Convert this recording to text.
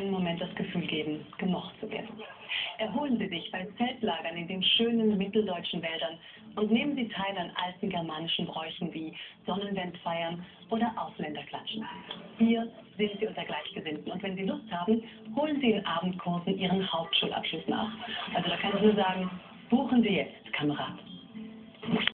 einen Moment das Gefühl geben, gemocht zu werden. Erholen Sie sich bei Zeltlagern in den schönen mitteldeutschen Wäldern und nehmen Sie teil an alten germanischen Bräuchen wie Sonnenwendfeiern oder Ausländerklatschen. Hier sind Sie unter Gleichgesinnten und wenn Sie Lust haben, holen Sie in Abendkursen Ihren Hauptschulabschluss nach. Also da kann ich nur sagen, buchen Sie jetzt, Kamerad.